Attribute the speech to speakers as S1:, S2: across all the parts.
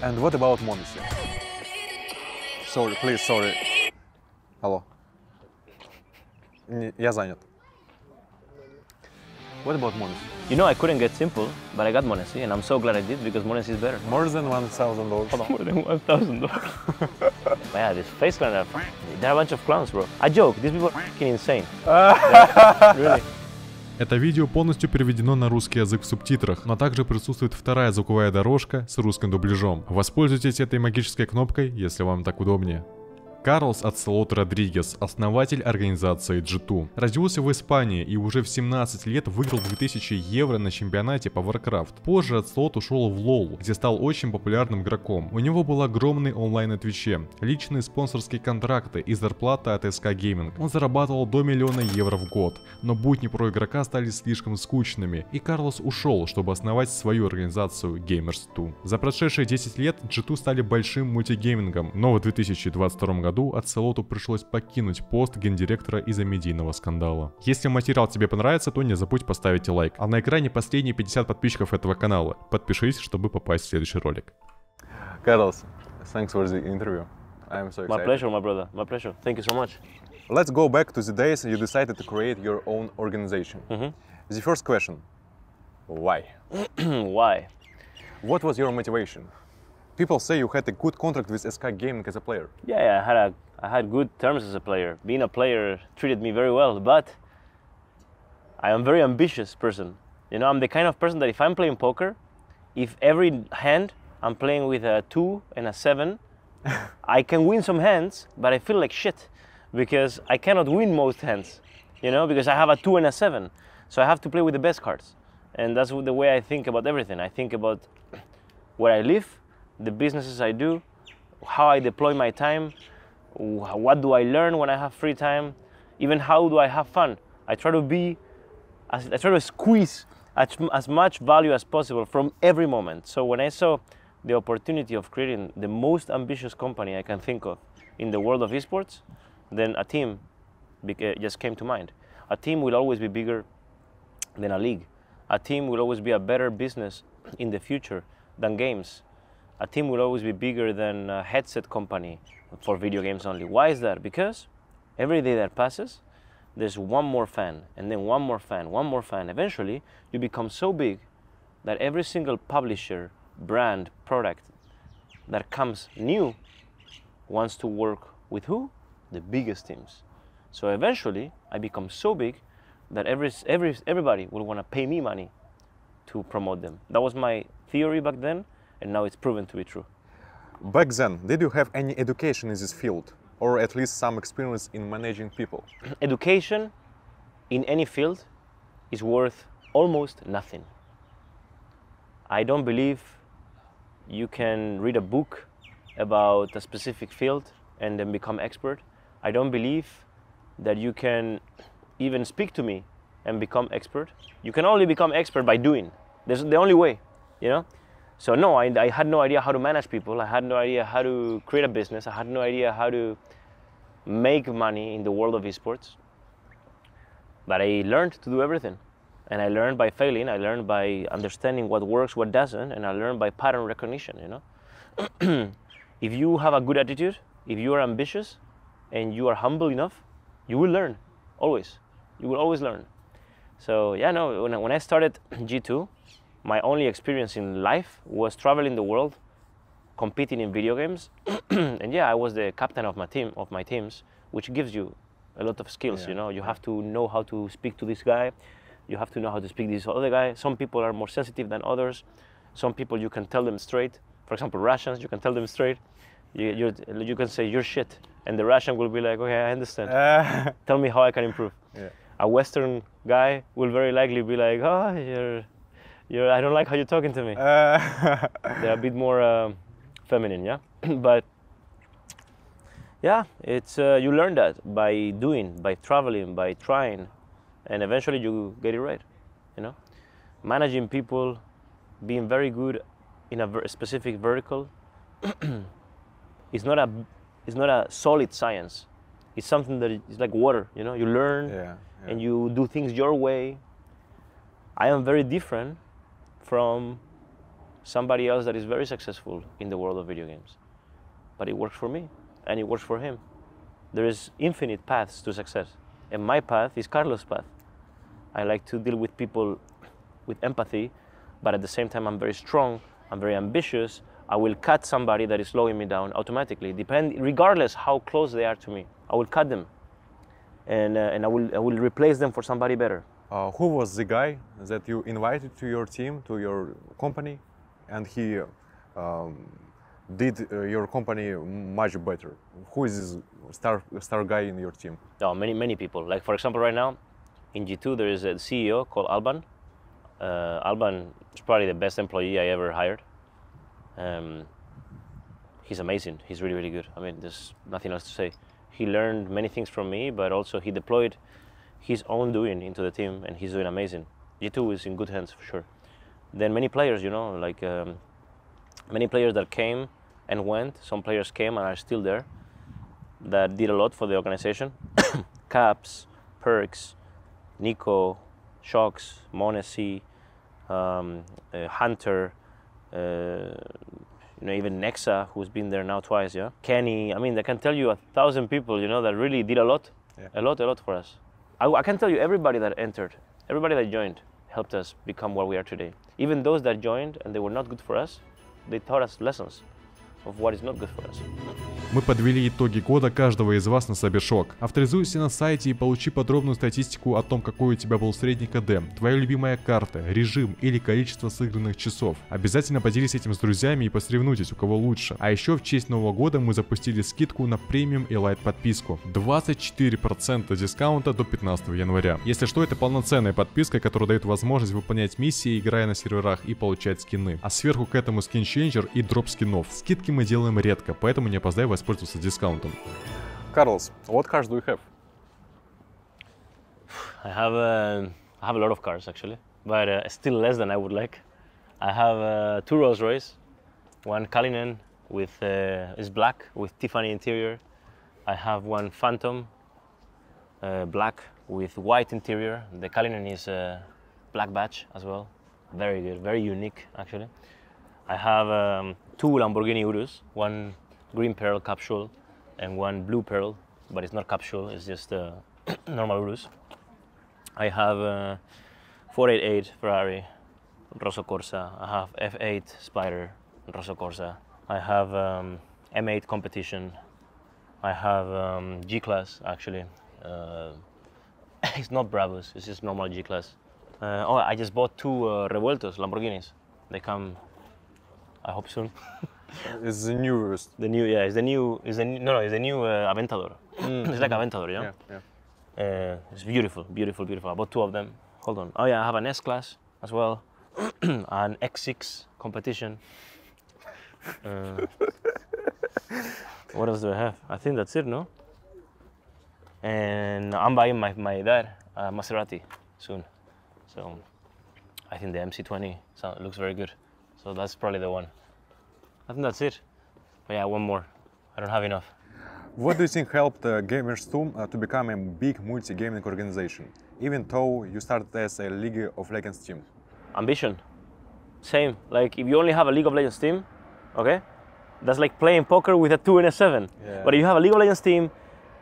S1: And what about Monsieur? Sorry, please, sorry. Hello. Я занят. What about m0NESY?
S2: You know, I couldn't get s1mple, but I got m0NESY, and I'm so glad I did because m0NESY is better.
S1: More than $1,000.
S2: More than $1,000. yeah, this FaZe Clan, they're a bunch of clowns, bro. I joke, these people are fucking insane. really.
S3: Это видео полностью переведено на русский язык в субтитрах, но также присутствует вторая звуковая дорожка с русским дубляжом. Воспользуйтесь этой магической кнопкой, если вам так удобнее. Карлос Ацелот Родригес, основатель организации G2. Родился в Испании и уже в 17 лет выиграл 2000 евро на чемпионате по Warcraft. Позже Ацелот ушел в LoL, где стал очень популярным игроком. У него был огромный онлайн на Твиче, личные спонсорские контракты и зарплата от SK Gaming. Он зарабатывал до миллиона евро в год, но будни про игрока стали слишком скучными, и Карлос ушел, чтобы основать свою организацию Gamers 2. За прошедшие 10 лет G2 стали большим мультигеймингом, но в 2022 году Ацелоту пришлось покинуть пост гендиректора из-за медийного скандала. Если материал тебе понравится, то не забудь поставить лайк. А на экране последние 50 подписчиков этого канала. Подпишись, чтобы попасть в следующий ролик.
S1: Carlos, thanks for the interview. I'm so
S2: My
S1: excited.
S2: pleasure, my brother. My pleasure. Thank you so much.
S1: Let's go back to the days you decided to create your own organization.
S2: Mm-hmm.
S1: The first question Why?
S2: Why?
S1: What was your motivation? People say you had a good contract with SK Gaming as a player.
S2: Yeah, yeah, I had a I had good terms as a player. Being a player treated me very well, but I am a very ambitious person. You know, I'm the kind of person that if I'm playing poker, if every hand I'm playing with a two and a seven, I can win some hands, but I feel like shit because I cannot win most hands. You know, because I have a two and a seven, so I have to play with the best cards, and that's the way I think about everything. I think about where I live, the businesses I do, how I deploy my time, what do I learn when I have free time, even how do I have fun. I try to be, I try to squeeze as, as much value as possible from every moment. So when I saw the opportunity of creating the most ambitious company I can think of in the world of esports, then a team eh, just came to mind. A team will always be bigger than a league. A team will always be a better business in the future than games. A team will always be bigger than a headset company for video games only. Why is that? Because every day that passes, there's one more fan, and then one more fan, one more fan. Eventually, you become so big that every single publisher, brand, product that comes new wants to work with who? The biggest teams. So eventually, I become so big that every, every, everybody will want to pay me money to promote them. That was my theory back then, and now it's proven to be true.
S1: Back then, did you have any education in this field? Or at least some experience in managing people?
S2: Education in any field is worth almost nothing. I don't believe you can read a book about a specific field and then become expert. I don't believe that you can even speak to me and become expert. You can only become expert by doing. That's the only way, you know? So no, I, I had no idea how to manage people. I had no idea how to create a business. I had no idea how to make money in the world of esports. But I learned to do everything. And I learned by failing, I learned by understanding what works, what doesn't, and I learned by pattern recognition, you know? if you have a good attitude, if you are ambitious and you are humble enough, you will learn, always. You will always learn. So yeah, no, when I, when I started G2, my only experience in life was traveling the world, competing in video games, and yeah, I was the captain of my team, of my teams, which gives you a lot of skills.
S1: Yeah,
S2: You know, you have to know how to speak to this guy, you have to know how to speak to this other guy. Some people are more sensitive than others. Some people you can tell them straight. For example, Russians, you can tell them straight. You, you, you can say you're shit, and the Russian will be like, okay, I understand.
S1: Uh,
S2: Tell me how I can improve.
S1: yeah.
S2: A Western guy will very likely be like, oh, you're, you're, I don't like how you're talking to me.
S1: Uh,
S2: They're a bit more um, feminine, yeah. but yeah, it's uh, you learn that by doing, by traveling, by trying, and eventually you get it right. You know, managing people, being very good in a ver- specific vertical. is not a, it's not a solid science. It's something that is like water. You know, you learn
S1: yeah, yeah.
S2: and you do things your way. I am very different from somebody else that is very successful in the world of video games. But it works for me and it works for him. There is infinite paths to success. And my path is Carlos' path. I like to deal with people with empathy, but at the same time I'm very strong, I'm very ambitious. I will cut somebody that is slowing me down automatically, depend regardless how close they are to me. I will cut them. And, uh, and I, will, I will replace them for somebody better.
S1: Uh, who was the guy that you invited to your team, to your company, and he um, did uh, your company much better? Who is this star star guy in your team?
S2: No, many many people. Like for example, right now in G2 there is a CEO called Alban. Uh, Alban is probably the best employee I ever hired. Um, he's amazing. He's really really good. I mean, there's nothing else to say. He learned many things from me, but also he deployed his own doing into the team, and he's doing amazing. G2 is in good hands for sure. Then many players, you know, like um, many players that came and went. Some players came and are still there that did a lot for the organization. Caps, Perkz, NiKo, Shox, m0NESY, um, uh, Hunter, uh, you know, even Nexa, who's been there now twice, yeah. Kenny, I mean, I can tell you a thousand people, you know, that really did a lot,
S1: Yeah.
S2: a lot, a lot for us. I, I can tell you everybody that entered, everybody that joined, helped us become where we are today. Even those that joined and they were not good for us, they taught us lessons
S3: Мы подвели итоги года каждого из вас на Сабершок. Авторизуйся на сайте и получи подробную статистику о том, какой у тебя был средний КД, твоя любимая карта, режим или количество сыгранных часов. Обязательно поделись этим с друзьями и посоревнуйтесь, у кого лучше. А еще в честь Нового года мы запустили скидку на премиум и лайт подписку. 24% дискаунта до 15 января. Если что, это полноценная подписка, которая дает возможность выполнять миссии, играя на серверах и получать скины. А сверху к этому скинченджер и дроп скинов. Скидки скидки мы делаем редко, поэтому не опоздай воспользоваться дискаунтом.
S1: Карлос, what cars do you have?
S2: I have, a, I have a lot of cars actually, but uh, still less than I would like. I have uh, two Rolls Royce, one Cullinan with uh, is black with Tiffany interior. I have one Phantom uh, black with white interior. The Cullinan is a black badge as well. Very good, very unique actually. I have um, two Lamborghini Urus, one green pearl capsule and one blue pearl, but it's not capsule, it's just uh, normal Urus. I have uh, 488 Ferrari Rosso Corsa. I have F8 Spider Rosso Corsa. I have um, M8 competition. I have um, G class actually. Uh, it's not Brabus. It's just normal G class. Uh, oh, I just bought two uh, Revueltos Lamborghinis. They come. I hope soon.
S1: It's the newest.
S2: The new, yeah, it's the new, it's the new, no, no, it's the new uh, Aventador. it's like Aventador, you know?
S1: yeah.
S2: Uh, it's beautiful, beautiful, beautiful. I bought two of them. Hold on. Oh yeah, I have an S class as well, an X6 competition. Uh, what else do I have? I think that's it, no? And I'm buying my, my dad a Maserati soon. So I think the MC20 so looks very good. So that's probably the one. I think that's it. But yeah, one more. I don't have enough.
S1: What do you think helped uh, Gamers2 uh, to become a big multi-gaming organization, even though you started as a League of Legends team?
S2: ambition. Same. Like if you only have a League of Legends team, okay, that's like playing poker with a two and a seven.
S1: Yeah.
S2: But if you have a League of Legends team,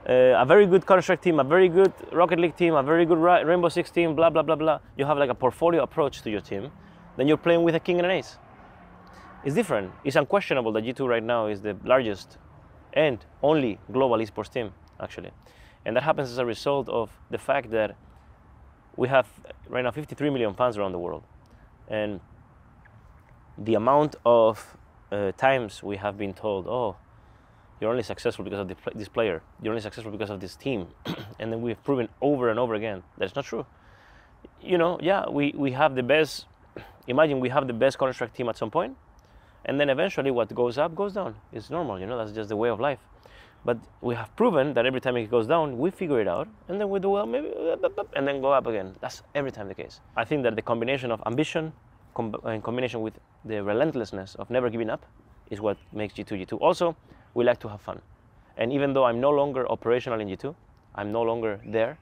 S2: uh, a very good Counter Strike team, a very good Rocket League team, a very good Ra- Rainbow Six team, blah blah blah blah. You have like a portfolio approach to your team. Then you're playing with a king and an ace. It's different. It's unquestionable that G2 right now is the largest and only global esports team, actually. And that happens as a result of the fact that we have right now 53 million fans around the world. And the amount of uh, times we have been told, oh, you're only successful because of this player, you're only successful because of this team. and then we've proven over and over again that it's not true. You know, yeah, we, we have the best, imagine we have the best Counter Strike team at some point, and then eventually what goes up goes down. It's normal, you know, that's just the way of life. But we have proven that every time it goes down, we figure it out, and then we do well, maybe, uh, and then go up again. That's every time the case. I think that the combination of ambition, com- uh, in combination with the relentlessness of never giving up, is what makes G2 G2. Also, we like to have fun, and even though I'm no longer operational in G2, I'm no longer there.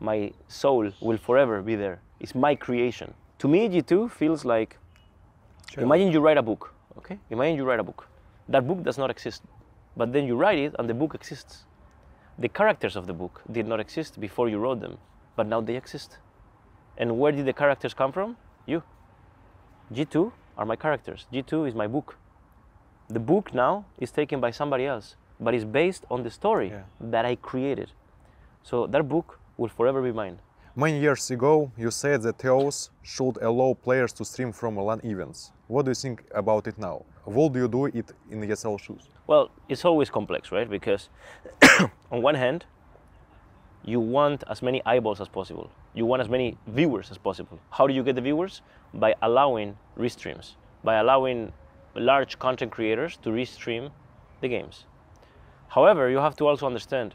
S2: My soul will forever be there. It's my creation. To me, G2 feels like Imagine you write a book, okay? Imagine you write a book. That book does not exist, but then you write it and the book exists. The characters of the book did not exist before you wrote them, but now they exist. And where did the characters come from? You. G2 are my characters. G2 is my book. The book now is taken by somebody else, but it's based on the story
S1: Yeah.
S2: that I created. So that book will forever be mine.
S1: Many years ago, you said that TOS should allow players to stream from LAN events. What do you think about it now? Would you do it in ESL shoes?
S2: Well, it's always complex, right? Because on one hand, you want as many eyeballs as possible. You want as many viewers as possible. How do you get the viewers? By allowing restreams, by allowing large content creators to restream the games. However, you have to also understand,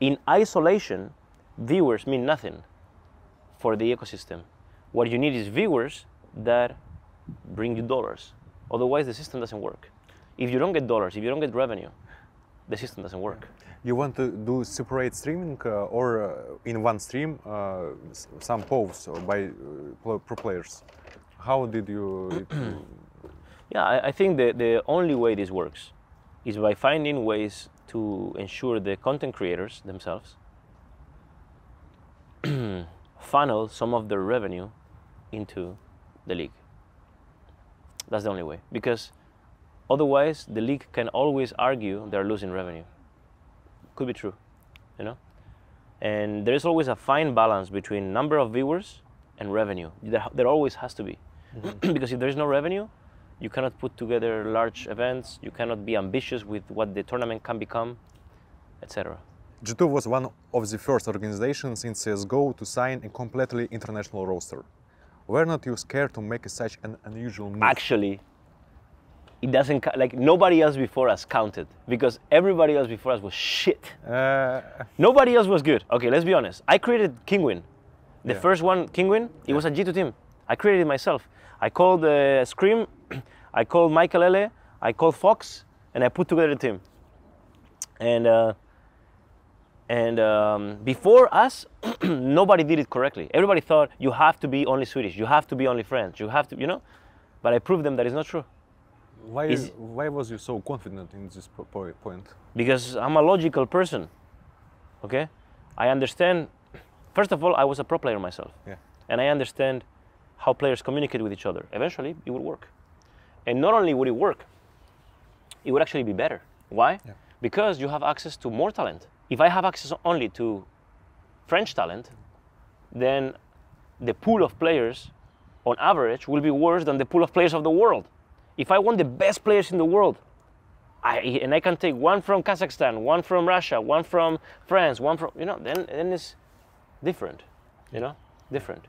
S2: in isolation, viewers mean nothing for the ecosystem. What you need is viewers that bring you dollars. Otherwise, the system doesn't work. If you don't get dollars, if you don't get revenue, the system doesn't work.
S1: You want to do separate streaming uh, or uh, in one stream uh, some posts by uh, pro players? How did you?
S2: Yeah, I, I think the, the only way this works is by finding ways to ensure the content creators themselves funnel some of their revenue into the league. That's the only way. Because otherwise, the league can always argue they're losing revenue. Could be true, you know? And there is always a fine balance between number of viewers and revenue. There, there always has to be. Mm-hmm. because if there is no revenue, you cannot put together large events, you cannot be ambitious with what the tournament can become, etc.
S1: G2 was one of the first organizations in CSGO to sign a completely international roster. Were not you scared to make such an unusual move?
S2: Actually, it doesn't like nobody else before us counted because everybody else before us was shit.
S1: Uh,
S2: Nobody else was good. Okay, let's be honest. I created Kinguin. The
S1: Yeah.
S2: first one, Kinguin, it was a G2 team. I created it myself. I called uh, ScreaM, I called Maikelele, I called Fox, and I put together the team. And uh, and um, before us, nobody did it correctly. Everybody thought you have to be only Swedish, you have to be only French, you have to, you know. But I proved them that it's not true.
S1: why,
S2: Is-
S1: why was you so confident in this po- po- point?
S2: because I'm a logical person. Okay? I understand. First of all, I was a pro player myself.
S1: Yeah.
S2: And I understand how players communicate with each other. Eventually, it would work. And not only would it work, it would actually be better. Why?
S1: Yeah.
S2: Because you have access to more talent. If I have access only to French talent, then the pool of players on average will be worse than the pool of players of the world. If I want the best players in the world, I, and I can take one from Kazakhstan, one from Russia, one from France, one from you know, then then it's different, you know, different.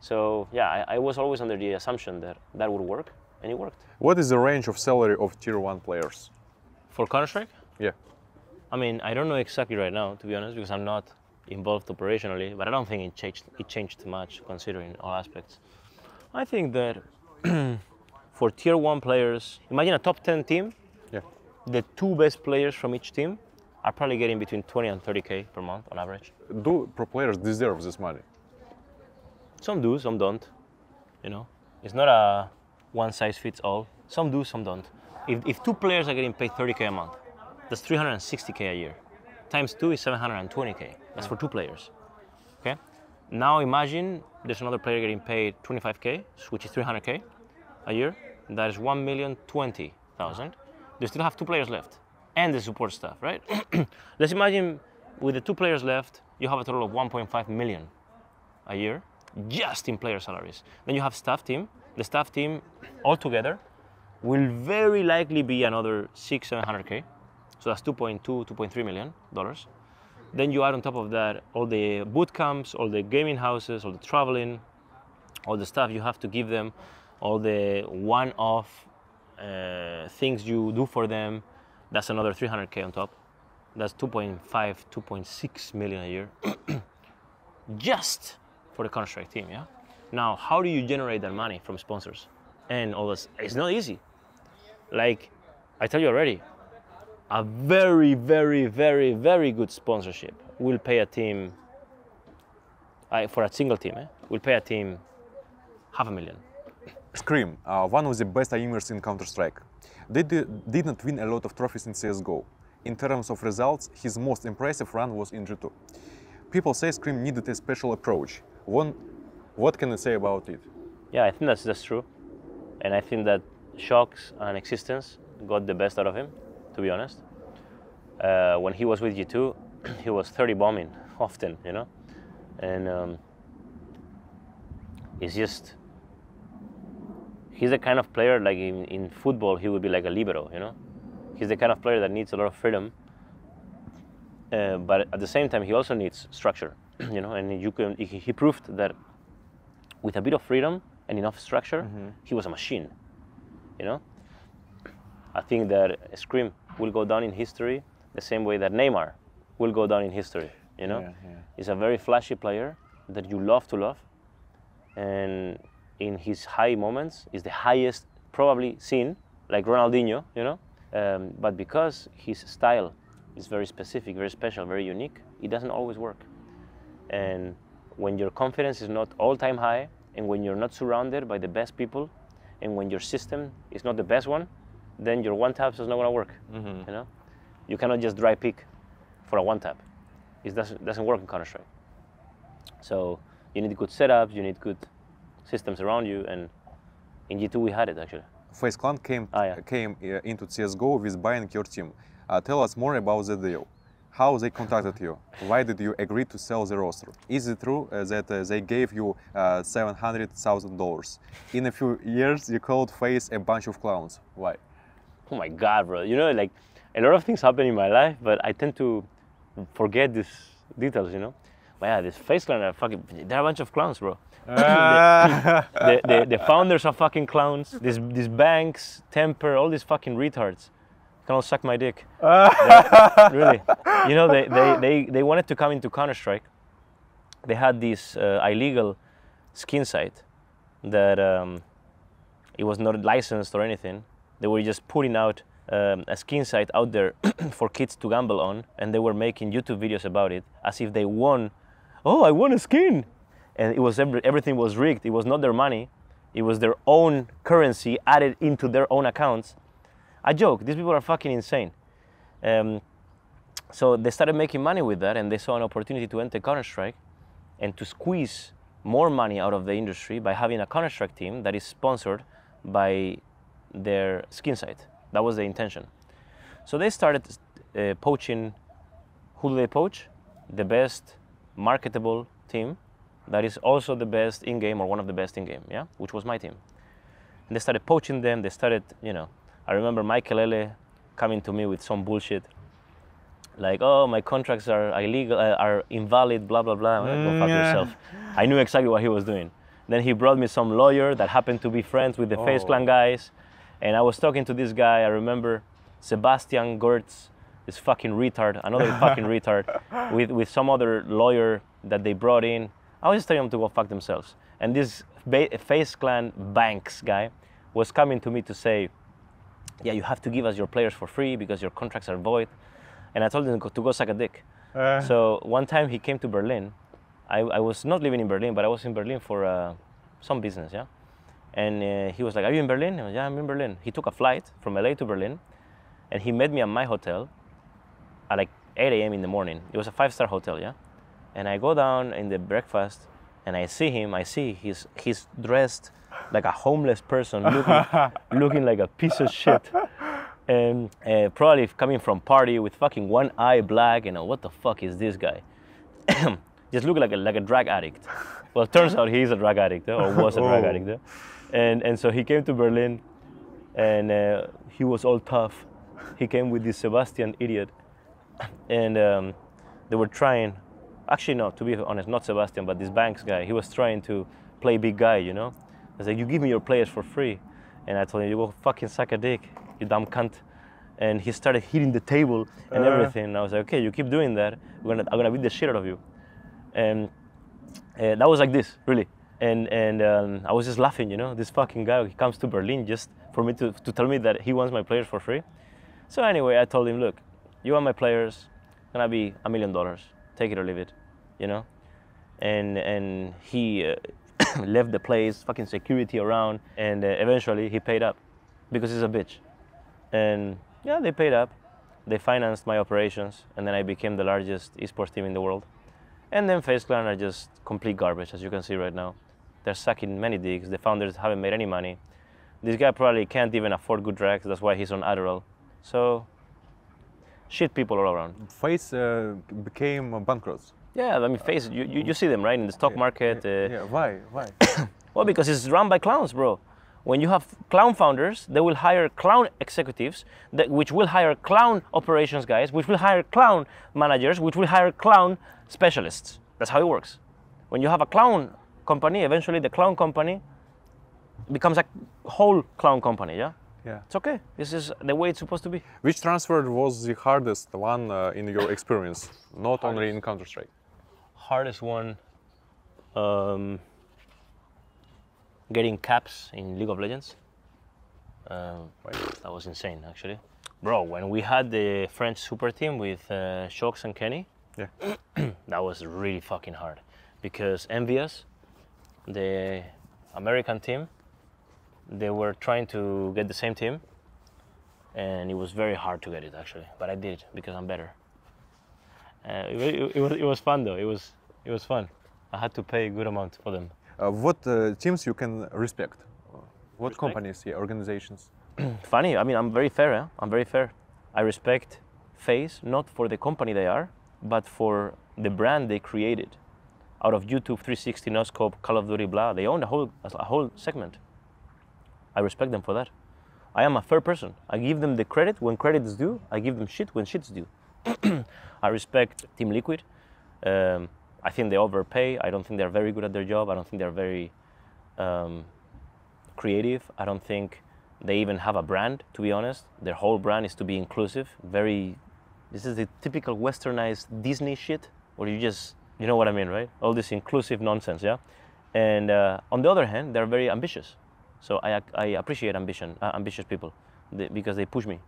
S2: So yeah, I, I was always under the assumption that that would work, and it worked.
S1: What is the range of salary of tier one players?
S2: For Counter Strike,
S1: Yeah.
S2: I mean, I don't know exactly right now, to be honest, because I'm not involved operationally. But I don't think it changed. It changed too much considering all aspects. I think that for tier one players, imagine a top ten team.
S1: Yeah.
S2: The two best players from each team are probably getting between 20 and 30k per month on average.
S1: Do pro players deserve this money?
S2: Some do, some don't. You know, it's not a one size fits all. Some do, some don't. If, if two players are getting paid 30k a month, that's 360k a year. Times two is 720k. That's for two players. Okay. Now imagine there's another player getting paid 25k, which is 300k a year. That is 1,020,000. They still have two players left, and the support staff, right? Let's imagine with the two players left, you have a total of 1.5 million a year just in player salaries. Then you have staff team. The staff team altogether will very likely be another six, seven hundred k. So that's 2.2, 2.3 million dollars. Then you add on top of that all the boot camps, all the gaming houses, all the traveling, all the stuff you have to give them, all the one-off uh, things you do for them. That's another 300k on top. That's 2.5, 2.6 million a year just for the Strike team, yeah? Now, how do you generate that money from sponsors and all this? It's not easy. Like, I tell you already, a very, very, very, very good sponsorship will pay a team, I, for a single team, eh, will pay a team half a million.
S1: ScreaM, uh, one of the best aimers in Counter Strike, did, did not win a lot of trophies in CSGO. In terms of results, his most impressive run was in G2. People say ScreaM needed a special approach. One, what can you say about it?
S2: Yeah, I think that's that's true, and I think that Shox and existence got the best out of him. To be honest, uh, when he was with G2, he was 30 bombing often, you know, and um, it's just he's the kind of player like in, in football he would be like a libero, you know. He's the kind of player that needs a lot of freedom, uh, but at the same time he also needs structure, you know. And you can he, he proved that with a bit of freedom and enough structure, he was a machine, you know. I think that ScreaM will go down in history the same way that Neymar will go down in history. You know,
S1: Yeah, yeah.
S2: he's a very flashy player that you love to love, and in his high moments is the highest probably seen, like Ronaldinho. You know, um, but because his style is very specific, very special, very unique, it doesn't always work. And when your confidence is not all-time high, and when you're not surrounded by the best people, and when your system is not the best one, then your one tap is not going to work. You know, you cannot just dry pick for a one tap. It doesn't doesn't work in Counter Strike. So you need good setups, you need good systems around you, and in G2 we had it actually.
S1: FaZe Clan came,
S2: Ah, yeah.
S1: came uh, into CSGO with buying your team. Uh, tell us more about the deal. How they contacted you? Why did you agree to sell the roster? Is it true uh, that uh, they gave you uh, $700,000? In a few years, you called FaZe a bunch of clowns. Why?
S2: Oh my God, bro! You know, like a lot of things happen in my life, but I tend to forget these details. You know, but yeah, this FaZe Clan are fucking. They're a bunch of clowns, bro. the, the, the founders are fucking clowns. These these banks, Temper, all these fucking retards. Can all suck my dick. They're- really. You know, they, they, they, they wanted to come into Counter Strike. They had this uh, illegal skin site that um, it was not licensed or anything. They were just putting out um, a skin site out there for kids to gamble on, and they were making YouTube videos about it as if they won. Oh, I won a skin, and it was every, everything was rigged. It was not their money. It was their own currency added into their own accounts. I joke. These people are fucking insane. Um, so they started making money with that, and they saw an opportunity to enter Counter Strike and to squeeze more money out of the industry by having a Counter Strike team that is sponsored by their skin site. That was the intention. So they started uh, poaching. Who do they poach? The best marketable team that is also the best in game or one of the best in game, yeah, which was my team. And they started poaching them. They started, you know, I remember Maikelele coming to me with some bullshit, like, "Oh, my contracts are illegal, uh, are invalid, blah blah blah." Like, Go fuck
S1: yeah.
S2: yourself. I knew exactly what he was doing. Then he brought me some lawyer that happened to be friends with the FaZe
S1: Oh.
S2: Clan guys, and I was talking to this guy. I remember Sebastian Gertz, this fucking retard, another fucking retard, with with some other lawyer that they brought in. I was just telling them to go fuck themselves. And this ba- FaZe Clan Banks guy was coming to me to say, yeah, you have to give us your players for free because your contracts are void. And I told him to go, to go suck a dick. So one time he came to Berlin. I, I was not living in Berlin, but I was in Berlin for uh, some business, yeah. And uh, he was like, "Are you in Berlin?" I was, yeah, I'm in Berlin. He took a flight from LA to Berlin, and he met me at my hotel at like 8 a.m. in the morning. It was a five-star hotel, yeah. And I go down in the breakfast, and I see him. I see he's he's dressed like a homeless person, looking looking like a piece of shit and uh, probably coming from party with fucking one eye black, you know, what the fuck is this guy? Just look like a, like a drug addict. Well, turns out he's a drug addict, or was a drug addict. And, and so he came to Berlin, and uh, he was all tough. He came with this Sebastian idiot, and um, they were trying, actually no, to be honest, not Sebastian, but this Banks guy. He was trying to play big guy, you know. I was like, you give me your players for free, and I told him, you go fucking suck a dick, you dumb cunt. And he started hitting the table and
S1: Uh.
S2: everything. And I was like, okay, you keep doing that, we're gonna, I'm gonna beat the shit out of you. And uh, that was like this, really. And and um, I was just laughing, you know. This fucking guy, he comes to Berlin just for me to, to tell me that he wants my players for free. So anyway, I told him, look, you want my players, gonna be a million dollars. Take it or leave it, you know. And and he uh, left the place, fucking security around, and uh, eventually he paid up because he's a bitch. And yeah, they paid up. They financed my operations, and then I became the largest esports team in the world. And then FaZe Clan are just complete garbage, as you can see right now. They're sucking many digs. The founders haven't made any money. This guy probably can't even afford good drugs. That's why he's on Adderall. So, shit people all around.
S1: FaZe uh, became bankrupt.
S2: Yeah, I mean, FaZe. You, you, you see them, right, in the stock market. Uh,
S1: Yeah, why? Why?
S2: Well, because it's run by clowns, bro. When you have clown founders, they will hire clown executives, that, which will hire clown operations guys, which will hire clown managers, which will hire clown specialists. That's how it works. When you have a clown company, eventually the clown company becomes a whole clown company, yeah?
S1: yeah.
S2: It's okay. This is the way it's supposed to be.
S1: Which transfer was the hardest one uh, in your experience? Not only in Counter Strike.
S2: hardest one um, getting caps in League of Legends. Um, that was insane, actually. Bro, when we had the French super team with uh, Shox and Kenny,
S1: Yeah.
S2: that was really fucking hard because EnVyUs, the American team, they were trying to get the same team, and it was very hard to get it actually. But I did it because I'm better. Uh, it, wa- it, was it was fun though. It was it was fun. I had to pay a good amount for them.
S1: Uh, what uh, teams you can respect? What
S2: Respect?
S1: companies, yeah, organizations?
S2: Funny. I mean, I'm very fair. Eh? I'm very fair. I respect FaZe not for the company they are, but for the brand they created. Out of YouTube 360, Noscope, Call of Duty, blah, they own a whole a whole segment. I respect them for that. I am a fair person. I give them the credit when credit is due. I give them shit when shit's due. I respect Team Liquid. Um, I think they overpay. I don't think they're very good at their job. I don't think they're very um, creative. I don't think they even have a brand, to be honest. Their whole brand is to be inclusive. Very, this is the typical westernized Disney shit, where you just, you know what I mean, right? All this inclusive nonsense, yeah? And uh, on the other hand, they're very ambitious. So I, I appreciate ambition, uh, ambitious people they, because they push me.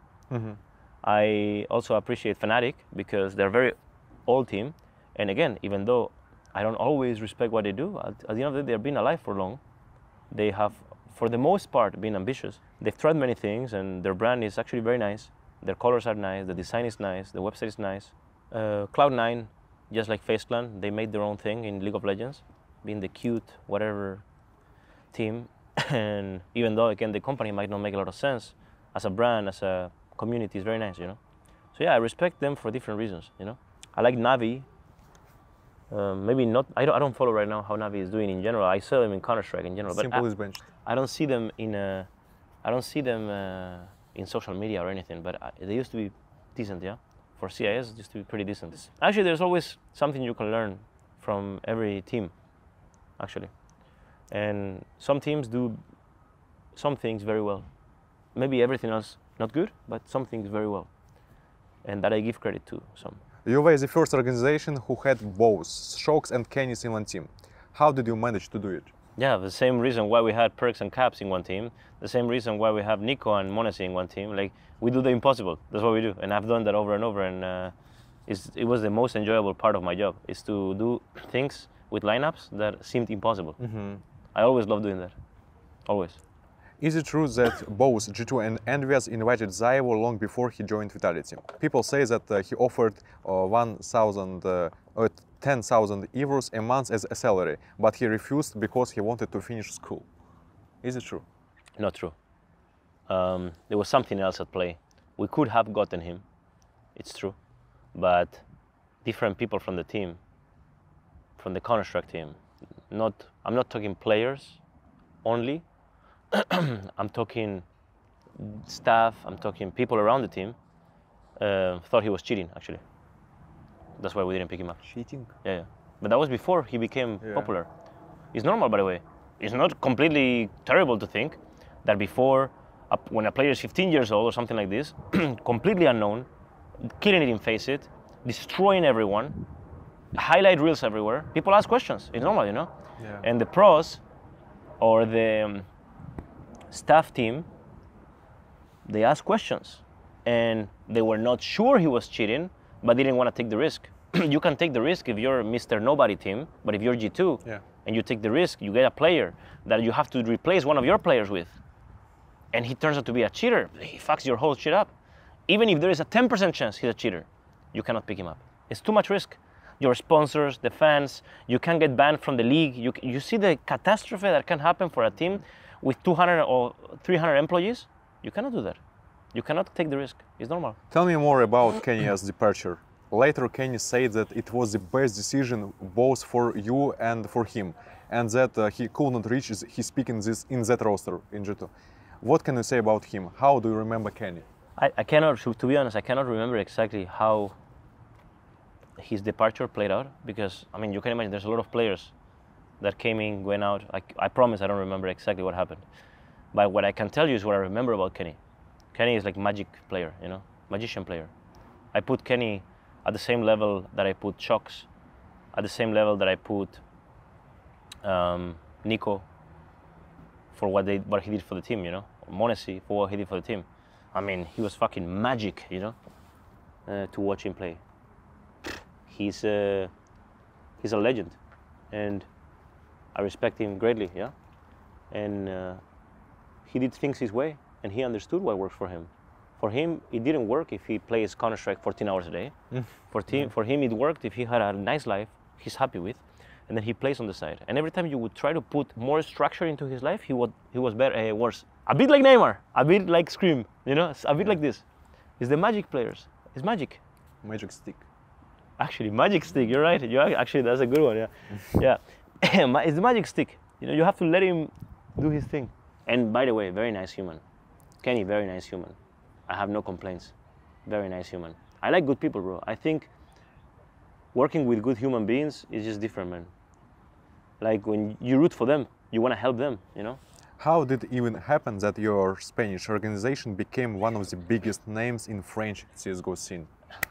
S2: I also appreciate Fnatic because they're a very old team. And again, even though I don't always respect what they do, at, at the end of the day, they've been alive for long. They have, for the most part, been ambitious. They've tried many things, and their brand is actually very nice. Their colors are nice, the design is nice, the website is nice. Uh, Cloud9, just like FaZe Clan, they made their own thing in League of Legends, being the cute, whatever team. And even though, again, the company might not make a lot of sense, as a brand, as a community, it's very nice, you know? So yeah, I respect them for different reasons, you know? I like Navi. Um, maybe not, I don't, I don't follow right now how Navi is doing in general. I saw them in Counter-Strike in general, but
S1: s1mple
S2: I,
S1: is benched.
S2: I don't see them in uh, I don't see them uh, in social media or anything, but uh, they used to be decent, yeah. For CIS, it used to be pretty decent. Actually, there's always something you can learn from every team, actually. And some teams do some things very well. Maybe everything else not good, but some things very well. And that I give credit to some.
S1: Juve is the first organization who had both Shox and KennyS in one team. How did you manage to do it?
S2: Yeah, the same reason why we had Perkz and Caps in one team, the same reason why we have NiKo and m0NESY in one team. Like we do the impossible. That's what we do, and I've done that over and over. And uh, it's, it was the most enjoyable part of my job is to do things with lineups that seemed impossible. I always love doing that, always.
S1: Is it true that both G2 and EnVyUs invited ZywOo long before he joined Vitality? People say that uh, he offered uh, 1,000, uh, uh, 10,000 euros a month as a salary, but he refused because he wanted to finish school. Is it true?
S2: Not true. Um, there was something else at play. We could have gotten him, it's true, but different people from the team, from the Counter Strike team, not I'm not talking players only. I'm talking staff. I'm talking people around the team. Uh, thought he was cheating actually. That's why we didn't pick him up.
S1: Cheating.
S2: Yeah, yeah. But that was before he became
S1: Yeah.
S2: popular. It's normal, by the way. It's not completely terrible to think that before, a, when a player is 15 years old or something like this, completely unknown, killing it in FACEIT, destroying everyone, highlight reels everywhere, people ask questions. It's normal, you know?
S1: Yeah.
S2: And the pros or the um, staff team, they ask questions. And they were not sure he was cheating, but they didn't want to take the risk. you can take the risk if you're Mr. Nobody team, but if you're G2,
S1: Yeah.
S2: and you take the risk, you get a player that you have to replace one of your players with, and he turns out to be a cheater, he fucks your whole shit up. Even if there is a 10% chance he's a cheater, you cannot pick him up. It's too much risk. Your sponsors, the fans, you can get banned from the league. You, you see the catastrophe that can happen for a team with 200 or 300 employees? You cannot do that. You cannot take the risk. It's normal.
S1: Tell me more about Kenya's departure. Later, Kenny said that it was the best decision both for you and for him, and that uh, he could not reach his, his peak in, this, in that roster in G2. What can you say about him? How do you remember Kenny?
S2: I, I cannot, to, to be honest, I cannot remember exactly how his departure played out because, I mean, you can imagine there's a lot of players that came in, went out. I, I promise I don't remember exactly what happened. But what I can tell you is what I remember about Kenny. Kenny is like magic player, you know, magician player. I put Kenny at the same level that I put Shox, at the same level that I put um, NiKo for what they what he did for the team, you know, m0NESY for what he did for the team. I mean, he was fucking magic, you know, uh, to watch him play. He's a he's a legend, and I respect him greatly, yeah. And uh, he did things his way, and he understood what works for him. For him, it didn't work if he plays Counter Strike 14 hours a day. For, team, for him, it worked if he had a nice life he's happy with, and then he plays on the side. And every time you would try to put more structure into his life, he, would, he was better, uh, worse. A bit like Neymar, a bit like ScreaM, you know, a bit like this. It's the magic players. It's magic.
S1: Magic stick.
S2: Actually, magic stick. You're right. You actually that's a good one. Yeah, yeah. Ma- it's the magic stick. You know, you have to let him do his thing. And by the way, very nice human. Kenny, very nice human. I have no complaints. Very nice human. I like good people, bro. I think working with good human beings is just different, man. Like when you root for them, you want to help them. You know.
S1: How did it even happen that your Spanish organization became one of the biggest names in French CSGO scene?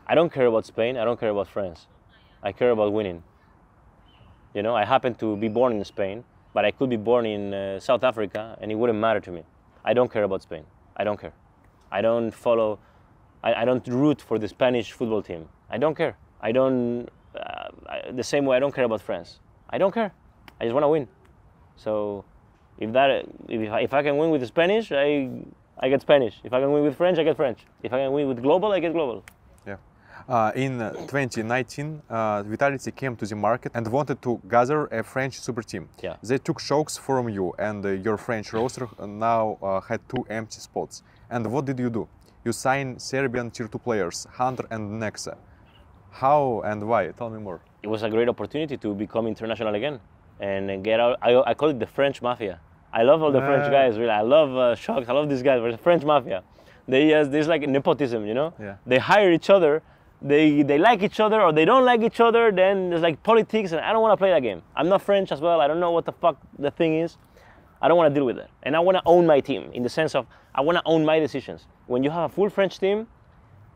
S2: I don't care about Spain. I don't care about France. I care about winning. You know, I happen to be born in Spain, but I could be born in uh, South Africa, and it wouldn't matter to me. I don't care about Spain. I don't care. I don't follow. I, I don't root for the Spanish football team. I don't care. I don't. Uh, I, the same way I don't care about France. I don't care. I just want to win. So, if that, if I, if I can win with the Spanish, I I get Spanish. If I can win with French, I get French. If I can win with global, I get global.
S1: Uh, in uh, 2019, uh, Vitality came to the market and wanted to gather a French super team.
S2: Yeah.
S1: They took Shox from you, and uh, your French roster now uh, had two empty spots. And what did you do? You signed Serbian tier 2 players, Hunter and Nexa. How and why? Tell me more.
S2: it was a great opportunity to become international again and get out. I, I call it the French mafia. I love all the French guys. Really, I love uh, Shox. I love these guys. But the French mafia, they uh, there's like nepotism, you know.
S1: Yeah.
S2: They hire each other. They they like each other or they don't like each other. Then there's like politics, and I don't want to play that game. I'm not French as well. I don't know what the fuck the thing is. I don't want to deal with that. And I want to own my team in the sense of I want to own my decisions. When you have a full French team,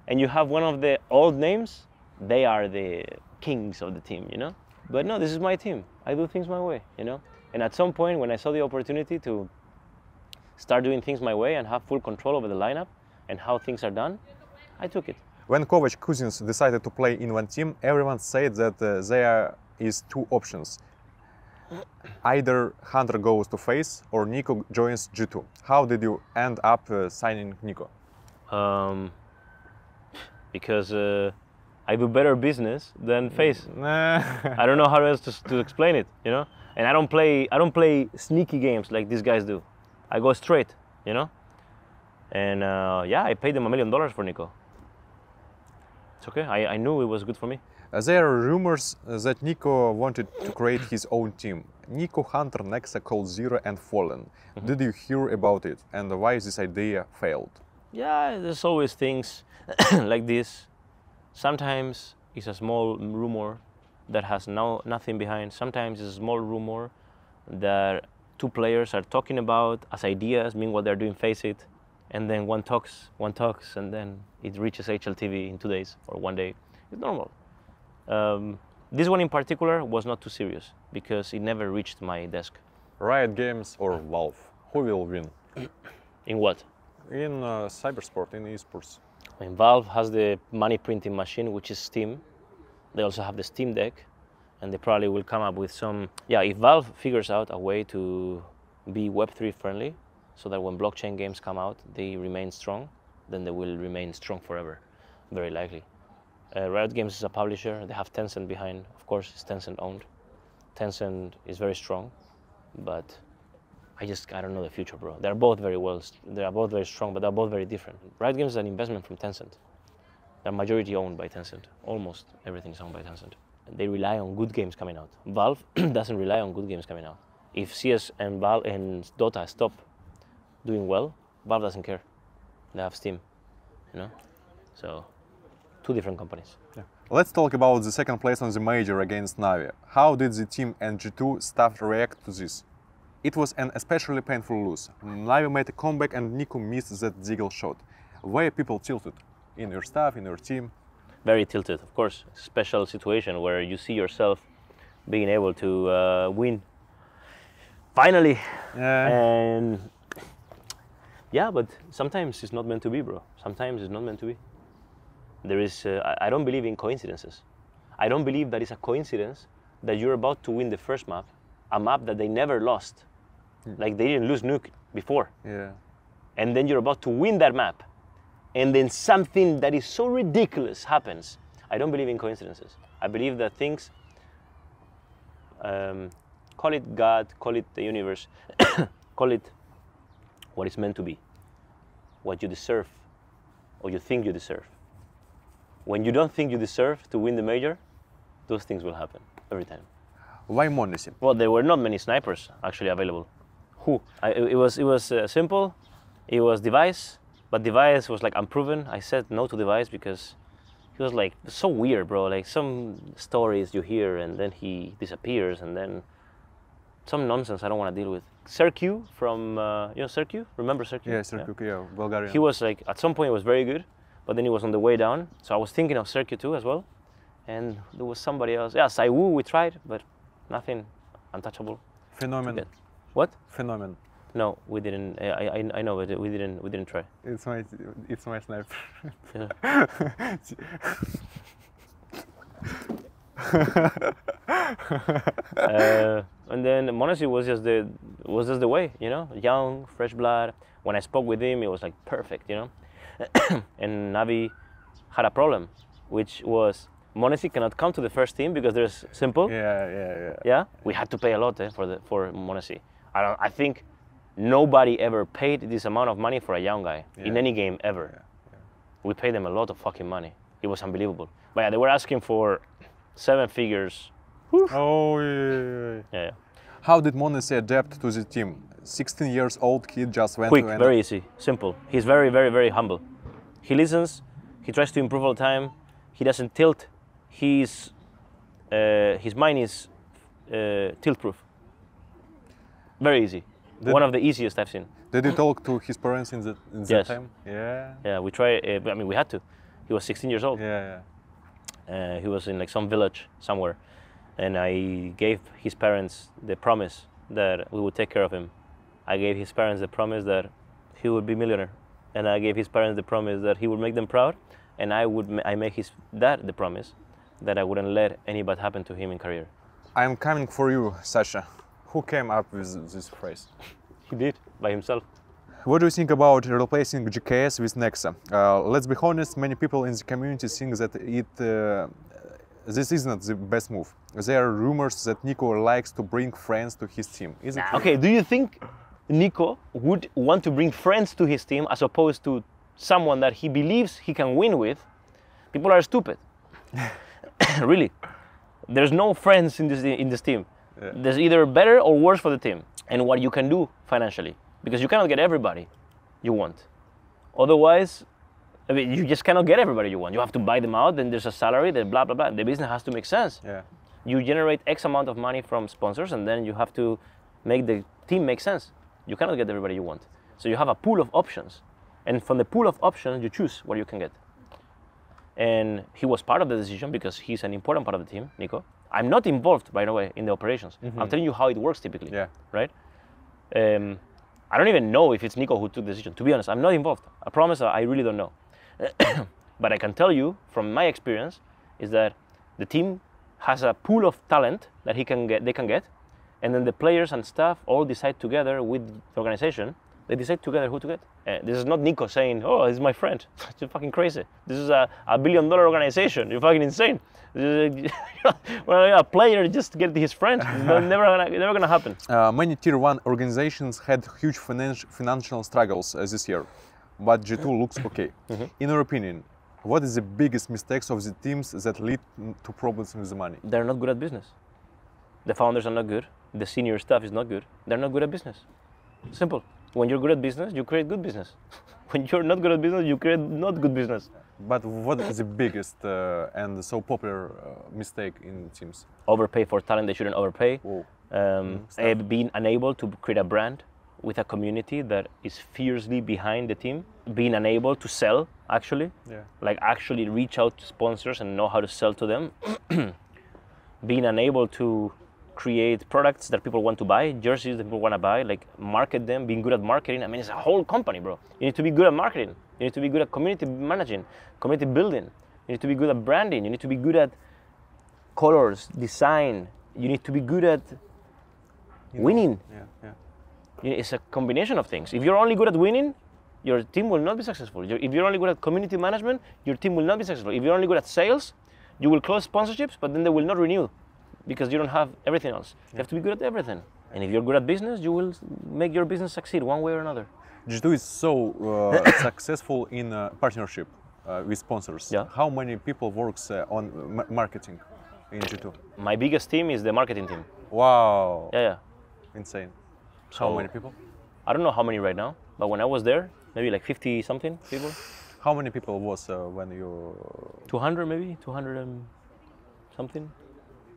S2: and you have one of the old names, they are the kings of the team, you know? But no, this is my team. I do things my way, you know? And at some point, when I saw the opportunity to start doing things my way and have full control over the lineup and how things are done, I took it.
S1: When Kovac Cousins decided to play in one team, everyone said that uh, there is two options. Either Hunter goes to FaZe or NiKo joins G2. How did you end up uh, signing NiKo?
S2: Um, because uh, I do better business than FaZe. I don't know how else to, to explain it, you know. And I don't play I don't play sneaky games like these guys do. I go straight, you know. And uh, yeah, I paid them a million dollars for NiKo. It's okay. I, I knew it was good for me.
S1: Uh, there are rumors uh, that NiKo wanted to create his own team. NiKo, Hunter, Nexa, coldzera, and FalleN. Did you hear about it and why is this idea failed?
S2: Yeah, there's always things like this. Sometimes it's a small rumor that has no nothing behind. Sometimes it's a small rumor that two players are talking about as ideas. Meanwhile, they're doing FACEIT, and then one talks, one talks, and then it reaches HLTV in two days or one day. It's normal. Um, this one in particular was not too serious because it never reached my desk.
S1: Riot Games or Valve? Who will win?
S2: In what?
S1: In uh, cybersport, in esports.
S2: I mean, Valve has the money printing machine, which is Steam. They also have the Steam Deck, and they probably will come up with some. Yeah, if Valve figures out a way to be Web3 friendly, so that when blockchain games come out, they remain strong, then they will remain strong forever, very likely. Uh, Riot Games is a publisher. They have Tencent behind. Of course, it's Tencent owned. Tencent is very strong, but I just I don't know the future, bro. They're both very well. They are both very strong, but they're both very different. Riot Games is an investment from Tencent. They're majority owned by Tencent. Almost everything is owned by Tencent. They rely on good games coming out. Valve doesn't rely on good games coming out. If CS and Valve and Dota stop doing well, Valve doesn't care. They have Steam, you know. So, two different companies.
S1: Yeah. Let's talk about the second place on the major against Navi. How did the team and G2 staff react to this? It was an especially painful lose. Navi made a comeback and NiKo missed that Deagle shot. Why people tilted? In your staff, in your team?
S2: Very tilted, of course. Special situation where you see yourself being able to uh, win. Finally.
S1: Yeah.
S2: And yeah, but sometimes it's not meant to be, bro. Sometimes it's not meant to be. There is, uh, I- don't believe in coincidences. I don't believe that it's a coincidence that you're about to win the first map, a map that they never lost. Like they didn't lose Nuke before.
S1: yeah.
S2: And then you're about to win that map. And then something that is so ridiculous happens. I don't believe in coincidences. I believe that things, um, call it God, call it the universe, call it what it's meant to be, what you deserve, or you think you deserve. When you don't think you deserve to win the major, those things will happen every time.
S1: Why m0NESY?
S2: Well, there were not many snipers actually available. Who? I, it it was it was uh, s1mple. It was dev1ce, but dev1ce was like unproven. I said no to dev1ce because he was like so weird, bro. Like some stories you hear and then he disappears and then some nonsense I don't want to deal with. Sergio from uh, you know Sergio? Remember Sergio?
S1: Yeah, CeRq, yeah, Bulgarian.
S2: He was like at some point it was very good, but then he was on the way down. So I was thinking of Sergio too as well. And there was somebody else. Yeah, ZywOo we tried, but nothing untouchable.
S1: Phenomen.
S2: Good. What?
S1: Phenomen.
S2: No, we didn't. I, I, I know, but we didn't. We didn't try.
S1: It's my, it's my sniper.
S2: Yeah. uh, and then m0NESY was just the was just the way, you know, young, fresh blood. When I spoke with him, it was like perfect, you know. and Navi had a problem, which was m0NESY cannot come to the first team because there's s1mple.
S1: yeah, yeah, yeah.
S2: Yeah, we had to pay a lot eh, for the for m0NESY. I don't. I think nobody ever paid this amount of money for a young guy in any game ever. We paid them a lot of fucking money. It was unbelievable. But yeah, they were asking for seven figures.
S1: Oh, yeah, yeah, yeah.
S2: Yeah, yeah.
S1: How did m0NESY adapt to the team? 16 years old kid just went
S2: quick,
S1: to an-
S2: very easy, simple. He's very, very, very humble. He listens. He tries to improve all the time. He doesn't tilt. He's uh, his mind is uh, tilt-proof. Very easy.
S1: Did-
S2: One of the easiest I've seen.
S1: Did he talk to his parents in, the, in that
S2: Yes.
S1: time? Yeah.
S2: Yeah, we try. Uh, I mean, we had to. He was 16 years old.
S1: Yeah, yeah.
S2: Uh, he was in like some village somewhere, and I gave his parents the promise that we would take care of him. I gave his parents the promise that he would be millionaire, and I gave his parents the promise that he would make them proud, and I would. ma- I made his dad the promise that I wouldn't let any bad happen to him in career.
S1: I'm coming for you, Sasha. Who came up with this phrase?
S2: He did by himself.
S1: What do you think about replacing jks with Nexa? Uh, let's be honest, many people in the community think that it uh, this is not the best move. There are rumors that NiKo likes to bring friends to his team. Is it?
S2: Okay, do you think NiKo would want to bring friends to his team as opposed to someone that he believes he can win with? People are stupid. really. There's no friends in this in this team.
S1: Yeah.
S2: There's either better or worse for the team and what you can do financially because you cannot get everybody you want. Otherwise, I mean, you just cannot get everybody you want. You have to buy them out, then there's a salary, then blah blah blah. The business has to make sense
S1: Yeah.
S2: you generate X amount of money from sponsors, and then you have to make the team make sense. You cannot get everybody you want. So you have a pool of options, and from the pool of options, you choose what you can get. And he was part of the decision because he's an important part of the team, NiKo. I'm not involved, by the way, in the operations. I'm telling you how it works typically.
S1: Yeah.
S2: Right? Um, I don't even know if it's NiKo who took the decision. To be honest, I'm not involved. I promise I really don't know. but I can tell you from my experience is that the team has a pool of talent that he can get, they can get, and then the players and staff all decide together with the organization. They decide together who to get. Uh, this is not NiKo saying, "Oh, this is my friend." You're fucking crazy. This is a, a billion dollar organization. You're fucking insane. A- well, a player just get his friend. Never gonna, never gonna happen.
S1: Uh, many tier one organizations had huge finan- financial struggles uh, this year, but G2 looks okay. In your opinion, what is the biggest mistakes of the teams that lead to problems with the money?
S2: They're not good at business. The founders are not good. The senior staff is not good. They're not good at business. Simple. When you're good at business, you create good business. When you're not good at business, you create not good business.
S1: But what is the biggest uh, and so popular uh, mistake in teams?
S2: Overpay for talent they shouldn't overpay. Um, uh, being unable to create a brand with a community that is fiercely behind the team, being unable to sell actually,
S1: yeah.
S2: like actually reach out to sponsors and know how to sell to them, being unable to create products that people want to buy, jerseys that people want to buy, like market them, being good at marketing. I mean, it's a whole company, bro. You need to be good at marketing. You need to be good at community managing, community building. You need to be good at branding. You need to be good at colors, design. You need to be good at winning.
S1: Yeah, yeah.
S2: It's a combination of things. If you're only good at winning, your team will not be successful. If you're only good at community management, your team will not be successful. If you're only good at sales, you will close sponsorships, but then they will not renew because you don't have everything else. You have to be good at everything. And if you're good at business, you will make your business succeed one way or another.
S1: G2 is so uh, successful in uh, partnership uh, with sponsors.
S2: Yeah.
S1: How many people works uh, on ma- marketing in G2?
S2: My biggest team is the marketing team.
S1: Wow,
S2: Yeah, yeah.
S1: insane. How
S2: So-
S1: many people?
S2: I don't know how many right now, but when I was there, maybe like 50 something people.
S1: How many people was uh, when you
S2: 200 maybe, 200 and something.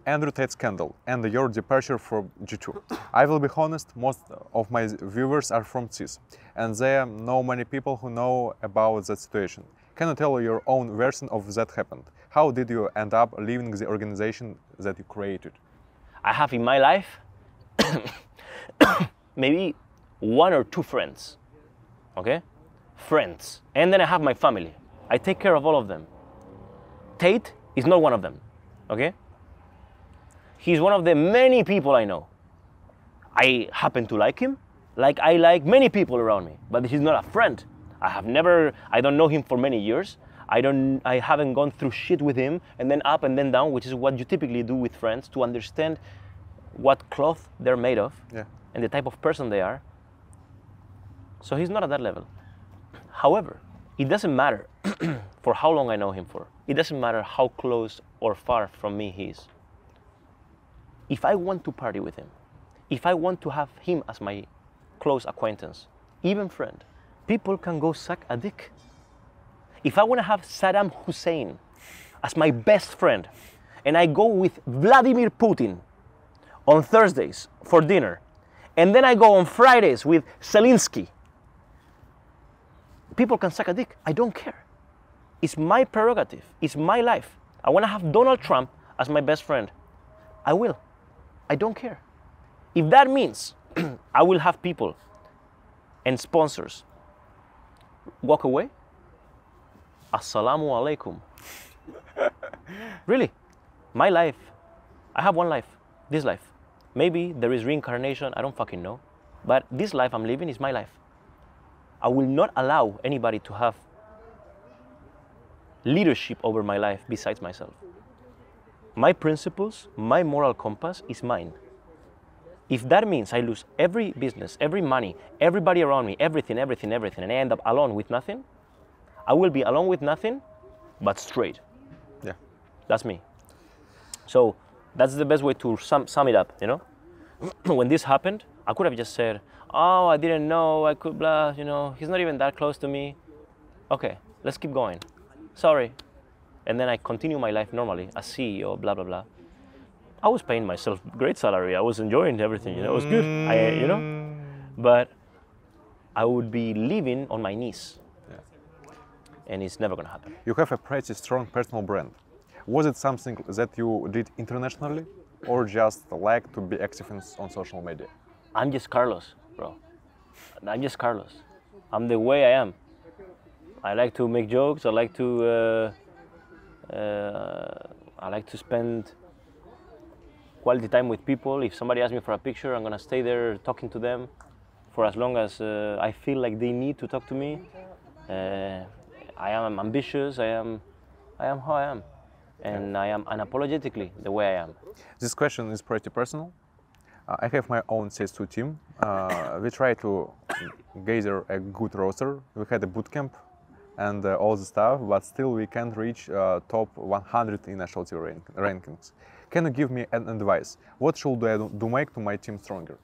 S1: Andrew Tate scandal and your departure from G2. I will be honest, most of my viewers are from CIS, and there are no many people who know about that situation. Can you tell your own version of that happened? How did you end up leaving the organization that you created?
S2: I have in my life maybe one or two friends. Okay? Friends. And then I have my family. I take care of all of them. Tate is not one of them. Okay? He's one of the many people I know. I happen to like him, like I like many people around me, but he's not a friend. I have never, I don't know him for many years. I don't, I haven't gone through shit with him and then up and then down, which is what you typically do with friends to understand what cloth they're made of
S1: Yeah.
S2: and the type of person they are. So he's not at that level. However, it doesn't matter for how long I know him for. It doesn't matter how close or far from me he is. If I want to party with him, if I want to have him as my close acquaintance, even friend, people can go suck a dick. If I want to have Saddam Hussein as my best friend, and I go with Vladimir Putin on Thursdays for dinner, and then I go on Fridays with Zelensky, people can suck a dick. I don't care. It's my prerogative. It's my life. I want to have Donald Trump as my best friend. I will. I don't care. If that means I will have people and sponsors walk away, assalamu alaikum. really, my life, I have one life, this life. Maybe there is reincarnation, I don't fucking know. But this life I'm living is my life. I will not allow anybody to have leadership over my life besides myself. My principles, my moral compass is mine. If that means I lose every business, every money, everybody around me, everything, everything, everything, and I end up alone with nothing, I will be alone with nothing, but straight.
S1: Yeah.
S2: That's me. So that's the best way to sum, sum it up, you know? when this happened, I could have just said, oh, I didn't know, I could, blah, you know, he's not even that close to me. Okay, let's keep going. Sorry. And then I continue my life normally as CEO, blah, blah, blah. I was paying myself great salary. I was enjoying everything, you know, it was good. I, you know, but I would be living on my knees.
S1: Yeah.
S2: And it's never gonna happen.
S1: You have a pretty strong personal brand. Was it something that you did internationally or just like to be active in, on social media?
S2: I'm just Carlos, bro. I'm just Carlos. I'm the way I am. I like to make jokes. I like to. Uh, uh, I like to spend quality time with people. If somebody asks me for a picture, I'm gonna stay there talking to them for as long as uh, I feel like they need to talk to me. Uh, I am ambitious. I am, I am how I am, and I am unapologetically the way I am.
S1: This question is pretty personal. Uh, I have my own CS2 team. Uh, we try to gather a good roster. We had a boot camp and uh, all the stuff, but still we can't reach uh, top 100 in national team rank- rankings. Can you give me an advice? What should I do to make to my team stronger?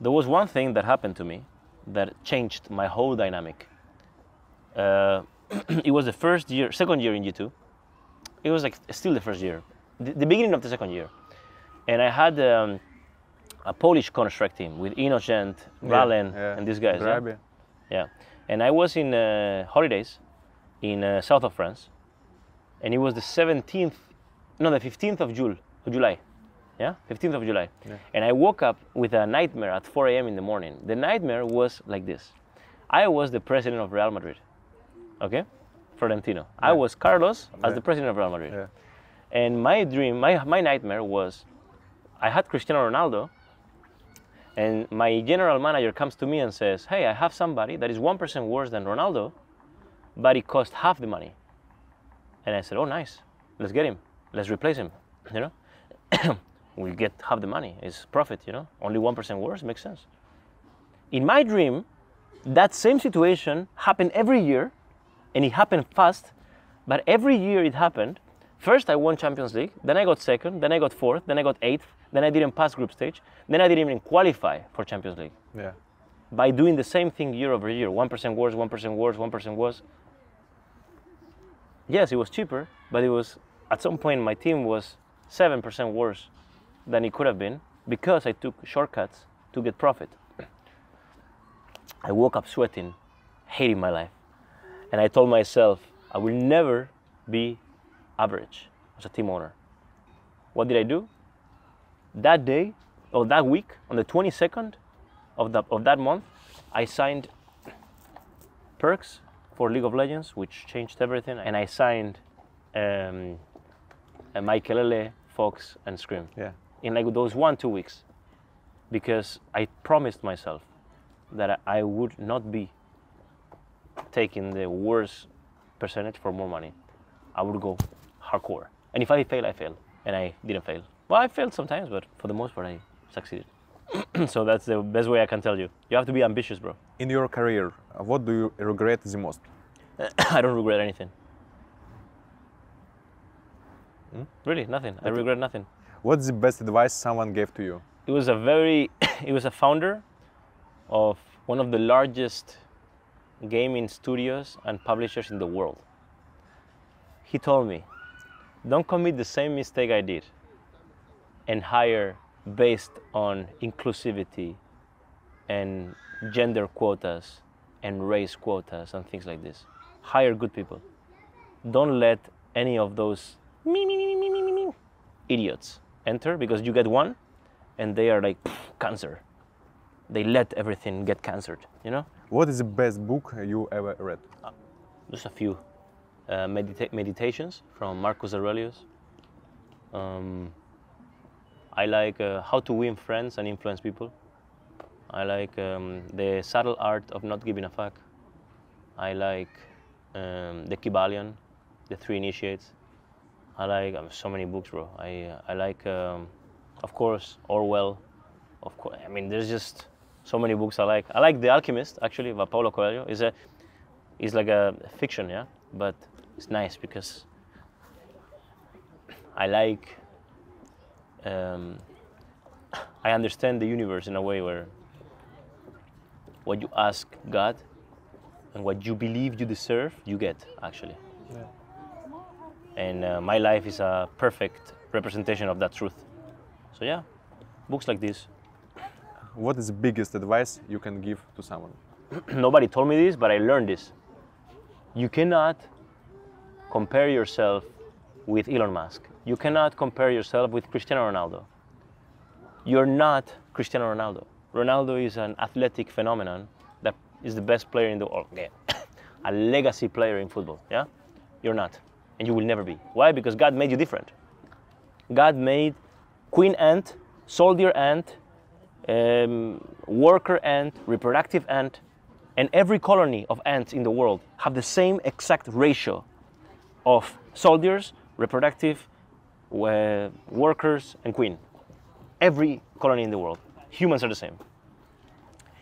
S2: There was one thing that happened to me that changed my whole dynamic. Uh, it was the first year, second year in G2. It was like still the first year, the, the beginning of the second year, and I had um, a Polish Strike team with Innocent, Valen,
S1: yeah.
S2: and these guys. yeah? Yeah, and I was in uh, holidays in uh, south of France, and it was the 17th, no, the 15th of Jul, July. Yeah, 15th of July. And I woke up with a nightmare at 4 a.m. in the morning. The nightmare was like this: I was the president of Real Madrid. Okay, Florentino. I was Carlos as
S1: Yeah.
S2: the president of Real Madrid.
S1: Yeah.
S2: And my dream, my, my nightmare was I had Cristiano Ronaldo, and my general manager comes to me and says, Hey, I have somebody that is 1% worse than Ronaldo, but it cost half the money. And I said, Oh, nice. Let's get him. Let's replace him. You know? we'll get half the money. It's profit, you know? Only 1% worse makes sense. In my dream, that same situation happened every year, and it happened fast, but every year it happened. First, I won Champions League, then I got second, then I got fourth, then I got eighth, then I didn't pass group stage, then I didn't even qualify for Champions League
S1: Yeah.
S2: by doing the same thing year over year 1% worse, 1% worse, 1% worse. Yes, it was cheaper, but it was at some point my team was 7% worse than it could have been because I took shortcuts to get profit. I woke up sweating, hating my life. And I told myself, I will never be average as a team owner. What did I do? That day, or that week, on the 22nd of, the, of that month, I signed Perkz for League of Legends, which changed everything, and I signed um, Maikelele, Fox, and ScreaM
S1: Yeah.
S2: in like those one two weeks, because I promised myself that I would not be taking the worst percentage for more money. I would go hardcore, and if I fail, I fail, and I didn't fail. Well, I failed sometimes, but for the most part, I succeeded. so that's the best way I can tell you. You have to be ambitious, bro.
S1: In your career, what do you regret the most?
S2: I don't regret anything. Hmm? Really, nothing. I regret nothing.
S1: What's the best advice someone gave to you?
S2: It was a very, it was a founder of one of the largest gaming studios and publishers in the world. He told me, don't commit the same mistake I did and hire based on inclusivity and gender quotas and race quotas and things like this. Hire good people. Don't let any of those me, me, me, me, me, me, idiots enter because you get one and they are like cancer. They let everything get cancered, you know?
S1: What is the best book you ever read?
S2: Just a few uh, medita- meditations from Marcus Aurelius. Um, I like uh, How to Win Friends and Influence People. I like um, The Subtle Art of Not Giving a Fuck. I like um, The Kybalion, The Three Initiates. I like um, so many books, bro. I, uh, I like, um, of course, Orwell. Of course, I mean, there's just so many books I like. I like The Alchemist, actually, by Paulo Coelho. Is a it's like a fiction, yeah, but it's nice because I like. Um, I understand the universe in a way where what you ask God and what you believe you deserve, you get actually. And uh, my life is a perfect representation of that truth. So yeah, books like this.
S1: What is the biggest advice you can give to someone?
S2: nobody told me this, but I learned this. You cannot compare yourself with Elon Musk. You cannot compare yourself with Cristiano Ronaldo. You're not Cristiano Ronaldo. Ronaldo is an athletic phenomenon that is the best player in the world. Yeah. a legacy player in football. Yeah? You're not. And you will never be. Why? Because God made you different. God made queen ant, soldier ant, um, worker ant, reproductive ant, and every colony of ants in the world have the same exact ratio of soldiers, reproductive, uh, workers, and queen. Every colony in the world. Humans are the same.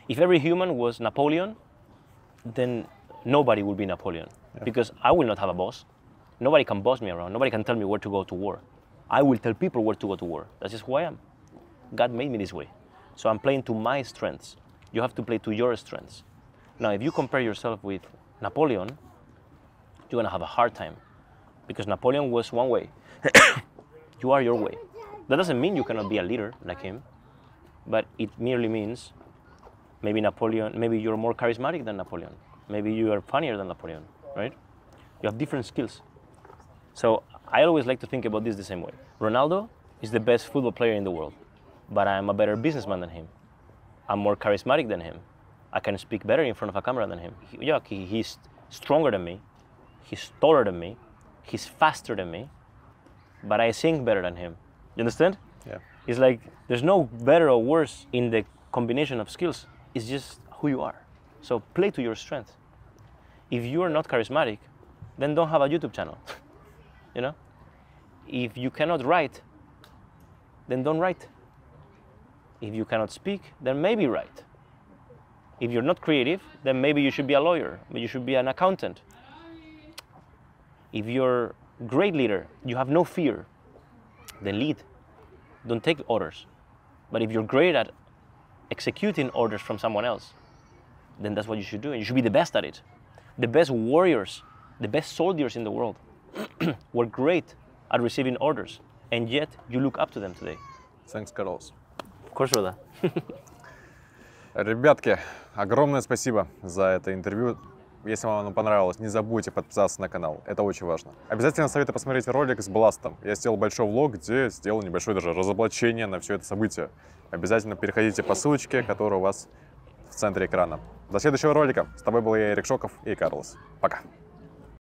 S2: If every human was Napoleon, then nobody would be Napoleon because I will not have a boss. Nobody can boss me around. Nobody can tell me where to go to war. I will tell people where to go to war. That's just who I am. God made me this way. So I'm playing to my strengths. You have to play to your strengths. Now, if you compare yourself with Napoleon, you're going to have a hard time because Napoleon was one way. you are your way. That doesn't mean you cannot be a leader like him, but it merely means maybe Napoleon, maybe you're more charismatic than Napoleon. Maybe you are funnier than Napoleon, right? You have different skills. So I always like to think about this the same way. Ronaldo is the best football player in the world, but I'm a better businessman than him. I'm more charismatic than him. I can speak better in front of a camera than him. He- yeah, he, he's stronger than me. He's taller than me. He's faster than me. But I sing better than him. You understand?
S1: Yeah.
S2: It's like there's no better or worse in the combination of skills. It's just who you are. So play to your strength. If you are not charismatic, then don't have a YouTube channel. you know? If you cannot write, then don't write. If you cannot speak, then maybe write. If you're not creative, then maybe you should be a lawyer, but you should be an accountant. If you're great leader, you have no fear, then lead. Don't take orders. But if you're great at executing orders from someone else, then that's what you should do. And you should be the best at it. The best warriors, the best soldiers in the world were great at receiving orders. And yet you look up to them today.
S1: Thanks, Carlos.
S2: Of course, brother.
S1: Ребятки, огромное спасибо за это интервью. Если вам оно понравилось, не забудьте подписаться на канал. Это очень важно. Обязательно советую посмотреть ролик с Бластом. Я сделал большой влог, где сделал небольшое даже разоблачение на все это событие. Обязательно переходите по ссылочке, которая у вас в центре экрана. До следующего ролика. С тобой был я, Эрик Шоков и Карлос. Пока.